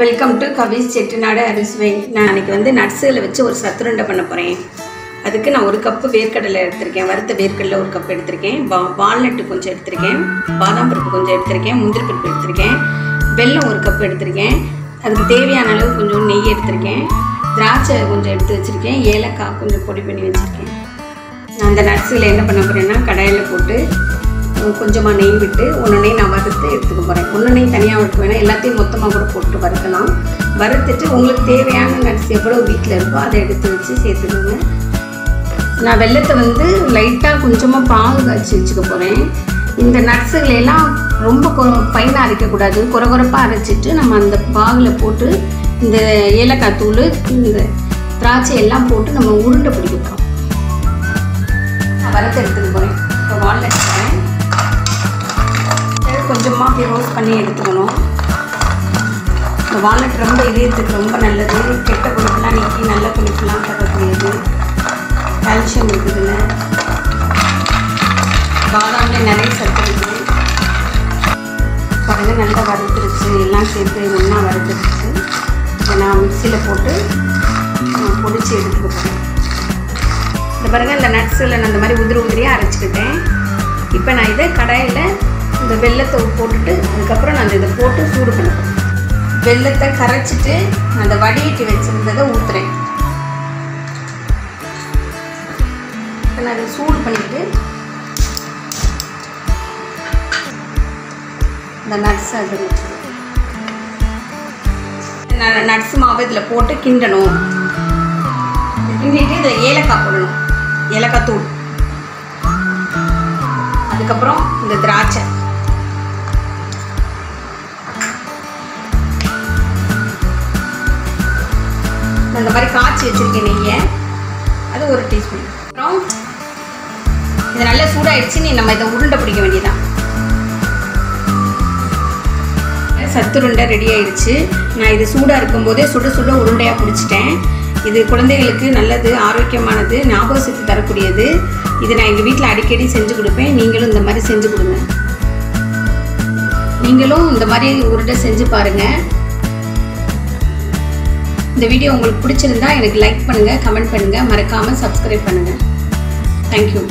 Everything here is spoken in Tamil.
வெல்கம் டு கவிஸ் செட்டிநாடு அரிசுவை நான் அன்றைக்கி வந்து நட்ஸுகளை வச்சு ஒரு சத்துருண்டை பண்ண போகிறேன் அதுக்கு நான் ஒரு கப்பு வேர்க்கடலை எடுத்திருக்கேன். வறுத்த வேர்க்கடலை ஒரு கப் எடுத்திருக்கேன். வா வால்நட்டு கொஞ்சம் எடுத்திருக்கேன். பாதாம் பருப்பு கொஞ்சம் எடுத்திருக்கேன். முந்திரி பருப்பு எடுத்திருக்கேன். வெல்லம் ஒரு கப் எடுத்திருக்கேன். அதுக்கு தேவையான அளவு கொஞ்சம் நெய் எடுத்திருக்கேன். திராட்சை கொஞ்சம் எடுத்து வச்சுருக்கேன். ஏலக்காய் கொஞ்சம் பொடி பண்ணி வச்சுருக்கேன். நான் அந்த நட்ஸுகளை என்ன பண்ண போகிறேன்னா கடாயில் போட்டு கொஞ்சமாக நெய் விட்டு ஒன்றுனே நான் வறுத்து எடுத்துக்க போகிறேன் ஒன்றுனே தனியாக வறுக்க வேணாம். எல்லாத்தையும் மொத்தமாக கூட போட்டு வறுக்கலாம். வறுத்துட்டு உங்களுக்கு தேவையான நட்ஸ் எவ்வளோ வீட்டில் இருக்கோ அதை எடுத்து வச்சு சேர்த்துக்கோங்க. நான் வெள்ளத்தை வந்து லைட்டாக கொஞ்சமாக பாகு காய்ச்சி வச்சுக்க போகிறேன் இந்த நட்ஸுகளெல்லாம் ரொம்ப ஃபைனாக அரைக்கக்கூடாது குறகுறப்பாக அரைச்சிட்டு நம்ம அந்த பாகில் போட்டு இந்த ஏலக்காய் தூள் இந்த திராட்சை எல்லாம் போட்டு நம்ம உருண்டை பிடிக்க போகிறோம் நான் வறுத்து எடுத்துக்க போகிறேன் இப்போ வால்நட் கொஞ்சமாக அப்படியே ரோஸ்ட் பண்ணி எடுத்துக்கணும். இந்த வால்நட் ரொம்ப இதயத்துக்கு ரொம்ப நல்லது. கெட்ட கொழுப்புலாம் நீக்கி நல்ல கொழுப்புலாம் தரக்கூடியது. கால்சியம் இருக்குதுங்க பாதாமில் நிறைய சத்து இருக்குது பாருங்கள் நல்லா வறுத்துருச்சு. எல்லாம் சேர்த்து ஒன்றா வறுத்துருச்சு. இதை நான் மிக்சியில் போட்டு பொடிச்சு எடுத்துக்க போகிறேன் இந்த பாருங்கள் இந்த நட்ஸில் நான் இந்த மாதிரி உதிரி உதிரியாக அரைச்சிக்கிட்டேன். இப்போ நான் இதை கடாயில் இந்த வெள்ளத்தை போட்டுட்டு அதுக்கப்புறம் நான் இதை போட்டு சூடு பண்ண வெள்ளத்தை கரைச்சிட்டு அந்த வடிகட்டி வச்சுருந்ததை ஊற்றுறேன் நான் அதை சூடு பண்ணிவிட்டு இந்த நட்ஸ் அது நட்ஸ் மாவு இதில் போட்டு கிண்டணும். கிண்டிட்டு இதில் ஏலக்காய் போடணும். ஏலக்காய் தூள். அதுக்கப்புறம் இந்த திராட்சை. இந்த மாதிரி காய்ச்சி வச்சுருக்கேன் நெய்யை. அது ஒரு டீஸ்பூன். அப்புறம் இது நல்லா சூடாகிடுச்சு நீ நம்ம இதை உருண்டை பிடிக்க வேண்டியதான் சத்துருண்டை ரெடி ஆயிடுச்சு. நான் இது சூடாக இருக்கும்போதே சுட சுட உருண்டையாக பிடிச்சிட்டேன். இது குழந்தைகளுக்கு நல்லது ஆரோக்கியமானது ஞாபக சக்தி தரக்கூடியது. இது நான் எங்கள் வீட்டில் அடிக்கடி செஞ்சு கொடுப்பேன். நீங்களும் இந்த மாதிரி செஞ்சு கொடுங்க. நீங்களும் இந்த மாதிரி உருண்டை செஞ்சு பாருங்கள் இந்த வீடியோ உங்களுக்கு பிடிச்சிருந்தா எனக்கு லைக் பண்ணுங்கள் கமெண்ட் பண்ணுங்கள் மறக்காமல் சப்ஸ்கிரைப் பண்ணுங்கள் தேங்க்யூ